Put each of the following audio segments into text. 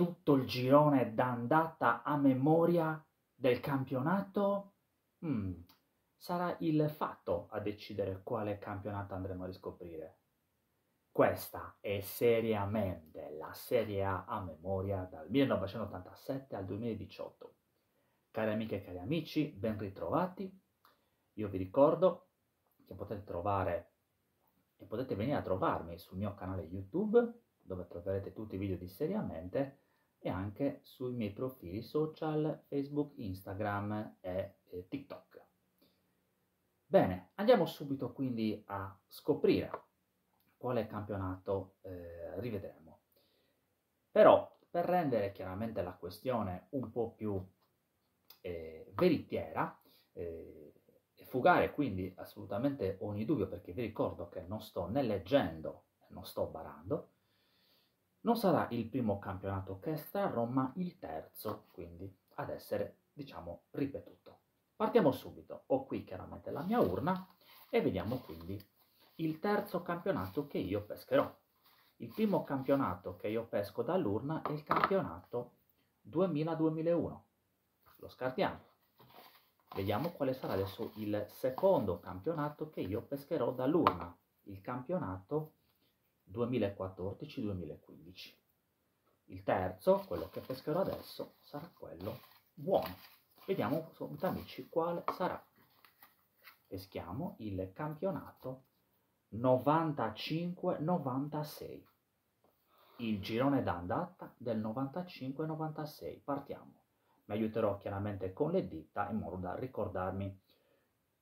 tutto il girone d'andata a memoria del campionato? Mm, sarà il fatto a decidere quale campionato andremo a riscoprire. Questa è seriamente la Serie A a memoria dal 1987 al 2018. Cari amiche e cari amici, ben ritrovati. Io vi ricordo che potete trovare e potete venire a trovarmi sul mio canale YouTube, dove troverete tutti i video di seriamente, e anche sui miei profili social Facebook, Instagram e, e TikTok. Bene, andiamo subito quindi a scoprire quale campionato eh, rivedremo. Però per rendere chiaramente la questione un po' più eh, veritiera eh, e fugare quindi assolutamente ogni dubbio, perché vi ricordo che non sto né leggendo, non sto barando, non sarà il primo campionato che estrarrò, ma il terzo, quindi, ad essere, diciamo, ripetuto. Partiamo subito. Ho qui chiaramente la mia urna e vediamo quindi il terzo campionato che io pescherò. Il primo campionato che io pesco dall'urna è il campionato 2000-2001. Lo scartiamo. Vediamo quale sarà adesso il secondo campionato che io pescherò dall'urna. Il campionato 2014-2015. Il terzo, quello che pescherò adesso, sarà quello buono. Vediamo subito amici quale sarà. Peschiamo il campionato 95-96. Il girone d'andata del 95-96. Partiamo. Mi aiuterò chiaramente con le dita in modo da ricordarmi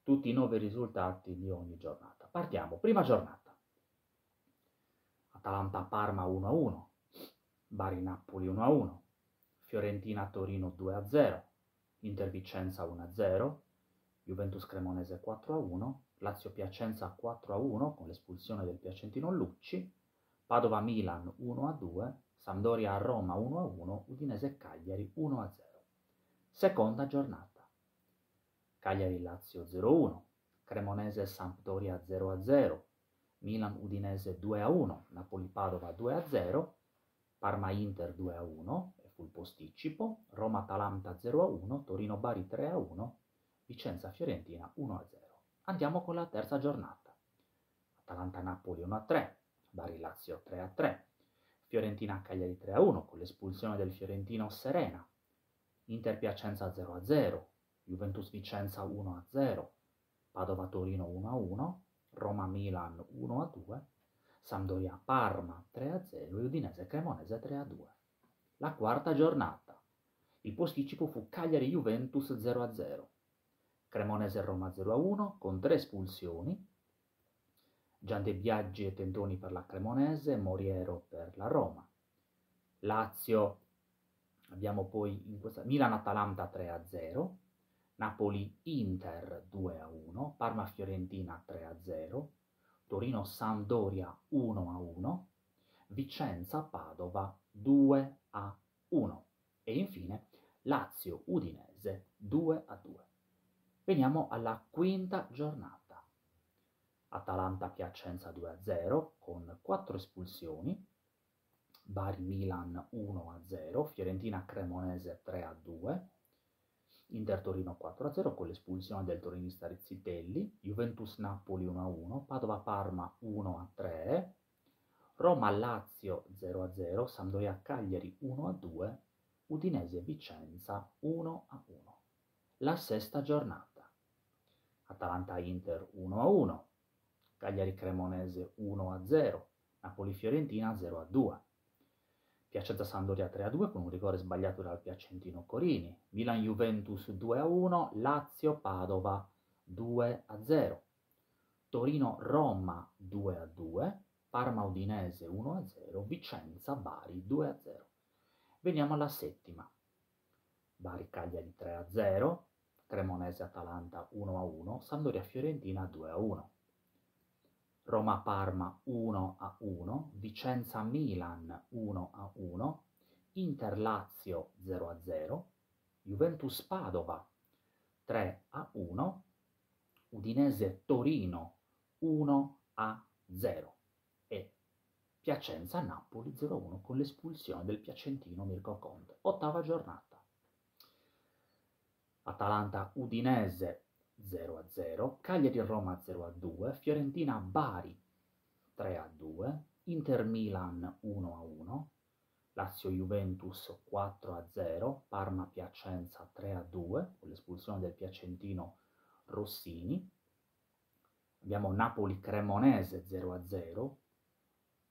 tutti i nuovi risultati di ogni giornata. Partiamo. Prima giornata. Atalanta-Parma 1-1, Bari-Napoli 1-1, Fiorentina-Torino 2-0, Inter-Vicenza 1-0, Juventus-Cremonese 4-1, Lazio-Piacenza 4-1 con l'espulsione del Piacentino Lucci, Padova-Milan 1-2, Sampdoria-Roma 1-1, Udinese-Cagliari 1-0. Seconda giornata. Cagliari-Lazio 0-1, Cremonese-Sampdoria 0-0, Milan-Udinese 2-1, Napoli-Padova 2-0, Parma-Inter 2-1, e fu il posticipo, Roma-Atalanta 0-1, Torino-Bari 3-1, Vicenza-Fiorentina 1-0. Andiamo con la terza giornata. Atalanta-Napoli 1-3, Bari-Lazio 3-3, Fiorentina-Cagliari 3-1 con l'espulsione del Fiorentino Serena, Inter-Piacenza 0-0, Juventus-Vicenza 1-0, Padova-Torino 1-1, Roma-Milan 1-2, Sampdoria-Parma 3-0 e Udinese-Cremonese 3-2. La quarta giornata. Il posticipo fu Cagliari-Juventus 0-0, Cremonese-Roma 0-1 con tre espulsioni, Gian De Biaggi e Tentoni per la Cremonese, Moriero per la Roma. Lazio, abbiamo poi in questa, Milan-Atalanta 3-0, Napoli-Inter 2-1, Parma-Fiorentina 3-0, Torino-Sampdoria 1-1, Vicenza-Padova 2-1 e infine Lazio-Udinese 2-2. Veniamo alla quinta giornata. Atalanta-Piacenza 2-0 con 4 espulsioni, Bari-Milan 1-0, Fiorentina-Cremonese 3-2, Inter Torino 4-0 con l'espulsione del torinista Rizzitelli, Juventus Napoli 1-1, Padova Parma 1-3, Roma Lazio 0-0, Sampdoria Cagliari 1-2, Udinese Vicenza 1-1. La sesta giornata. Atalanta Inter 1-1, Cagliari Cremonese 1-0, Napoli Fiorentina 0-2. Piacenza Sandoria 3-2 con un rigore sbagliato dal Piacentino Corini, Milan Juventus 2-1, Lazio Padova 2-0, Torino Roma 2-2, Parma Udinese 1-0, Vicenza Bari 2-0. Veniamo alla settima. Bari Cagliari 3-0, Cremonese Atalanta 1-1, Sandoria Fiorentina 2-1. Roma-Parma 1-1, Vicenza-Milan 1-1, Inter-Lazio 0-0, Juventus-Padova 3-1, Udinese-Torino 1-0 e Piacenza-Napoli 0-1 con l'espulsione del piacentino Mirko Conte. Ottava giornata. Atalanta-Udinese 0-0, Cagliari-Roma 0-2, Fiorentina-Bari 3-2, Inter-Milan 1-1, Lazio-Juventus 4-0, Parma-Piacenza 3-2 con l'espulsione del piacentino Rossini, abbiamo Napoli-Cremonese 0-0,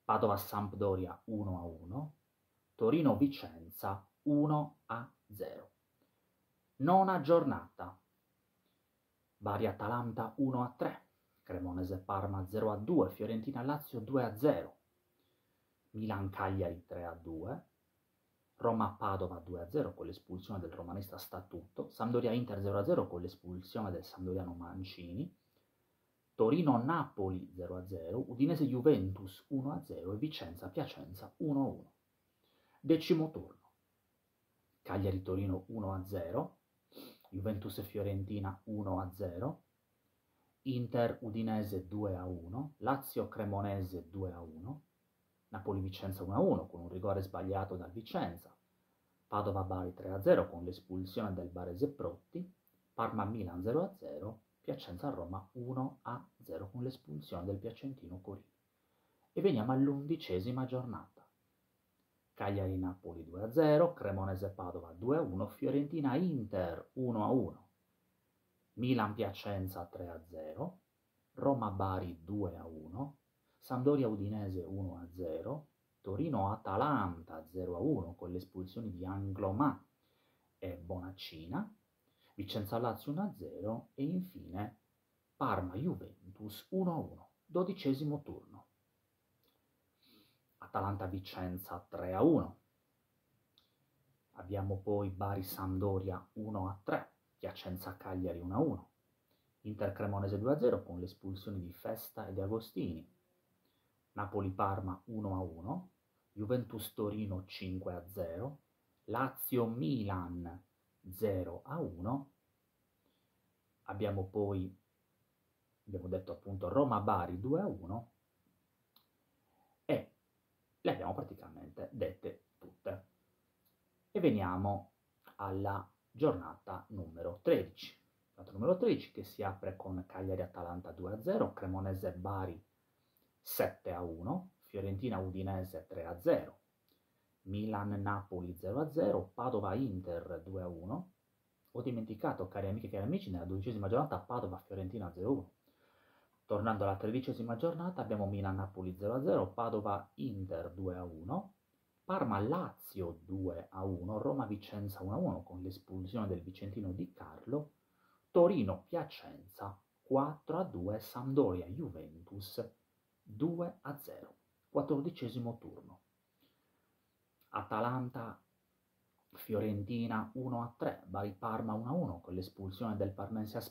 Padova-Sampdoria 1-1, Torino-Vicenza 1-0. Nona giornata, Bari-Atalanta 1-3, Cremonese-Parma 0-2, Fiorentina-Lazio 2-0, Milan-Cagliari 3-2, Roma-Padova 2-0 con l'espulsione del romanista Statuto, Sampdoria-Inter 0-0 con l'espulsione del Sampdoriano Mancini, Torino-Napoli 0-0, Udinese-Juventus 1-0 e Vicenza-Piacenza 1-1. Decimo turno. Cagliari-Torino 1-0, Juventus-Fiorentina 1-0, Inter-Udinese 2-1, Lazio-Cremonese 2-1, Napoli-Vicenza 1-1 con un rigore sbagliato dal Vicenza, Padova-Bari 3-0 con l'espulsione del Barese Protti, Parma-Milan 0-0, Piacenza-Roma 1-0 con l'espulsione del Piacentino Corini. E veniamo all'undicesima giornata. Cagliari-Napoli 2-0, Cremonese-Padova 2-1, Fiorentina-Inter 1-1, Milan-Piacenza 3-0, Roma-Bari 2-1, Sampdoria-Udinese 1-0, Torino-Atalanta 0-1 con le espulsioni di Anglomà e Bonaccina, Vicenza-Lazio 1-0 e infine Parma-Juventus 1-1, dodicesimo turno. Atalanta-Vicenza 3-1. Abbiamo poi Bari-Sampdoria 1-3, Piacenza-Cagliari 1-1, Inter-Cremonese 2-0 con le espulsioni di Festa e di Agostini, Napoli-Parma 1-1, Juventus-Torino 5-0, Lazio-Milan 0-1, abbiamo poi, abbiamo detto appunto, Roma-Bari 2-1 e le abbiamo praticamente dette tutte. E veniamo alla giornata numero 13. Giornata numero 13 che si apre con Cagliari-Atalanta 2-0, Cremonese-Bari 7-1, Fiorentina-Udinese 3-0, Milan-Napoli 0-0, Padova-Inter 2-1. Ho dimenticato, cari amiche e cari amici, nella dodicesima giornata Padova-Fiorentina 0-1. Tornando alla tredicesima giornata abbiamo Milan-Napoli 0-0, Padova-Inter 2-1, Parma-Lazio 2-1, Roma-Vicenza 1-1 con l'espulsione del Vicentino Di Carlo, Torino-Piacenza 4-2, Sampdoria-Juventus 2 a 0, quattordicesimo turno. Atalanta Fiorentina 1 a 3, Bari Parma 1 a 1 con l'espulsione del Parmense a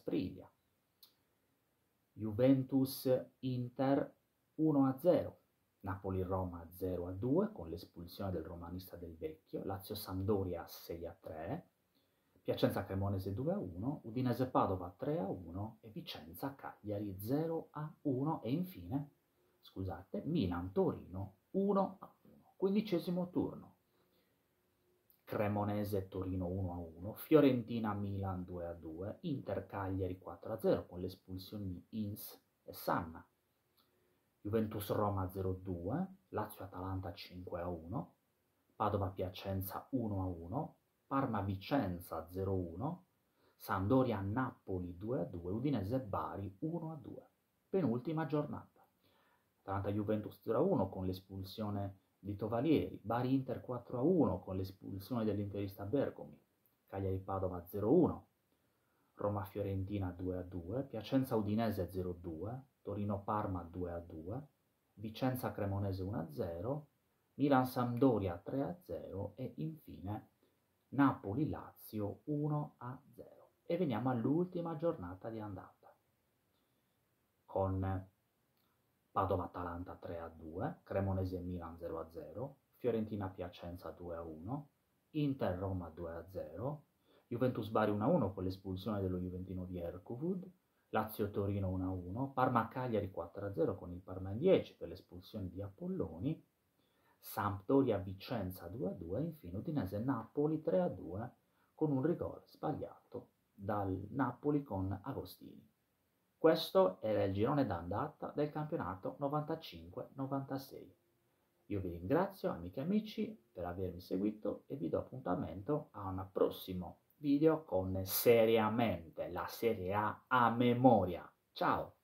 Spriglia. Juventus Inter 1 a 0, Napoli Roma 0 a 2 con l'espulsione del romanista del vecchio, Lazio Sampdoria 6 a 3, Piacenza Cremonese 2 a 1, Udinese Padova 3 a 1 e Vicenza Cagliari 0 a 1 e infine scusate, Milan-Torino 1 a 1, quindicesimo turno. Cremonese-Torino 1 a 1, Fiorentina-Milan 2 a 2, Inter-Cagliari 4 a 0 con l'espulsione di Ins e Sanna. Juventus-Roma 0-2, Lazio-Atalanta 5 a 1, Padova-Piacenza 1 a 1, Parma-Vicenza 0-1, Sampdoria-Napoli 2 a 2, Udinese-Bari 1 a 2. Penultima giornata. Atalanta Juventus 0-1 con l'espulsione di Tovalieri, Bari Inter 4-1 con l'espulsione dell'interista Bergomi, Cagliari Padova 0-1, Roma Fiorentina 2-2, Piacenza Udinese 0-2, Torino Parma 2-2, Vicenza Cremonese 1-0, Milan Sampdoria 3-0 e infine Napoli Lazio 1-0. E veniamo all'ultima giornata di andata con Padova-Atalanta 3-2, Cremonese-Milan 0-0, Fiorentina-Piacenza 2-1, Inter-Roma 2-0, Juventus-Bari 1-1 con l'espulsione dello Juventino di Ercovud, Lazio-Torino 1-1, Parma-Cagliari 4-0 con il Parma in 10 per l'espulsione di Apolloni Sampdoria Vicenza 2-2 infine Udinese Napoli 3-2 con un rigore sbagliato dal Napoli con Agostini. Questo era il girone d'andata del campionato 95-96. Io vi ringrazio amiche e amici per avermi seguito e vi do appuntamento a un prossimo video con seriamente la Serie A a memoria. Ciao!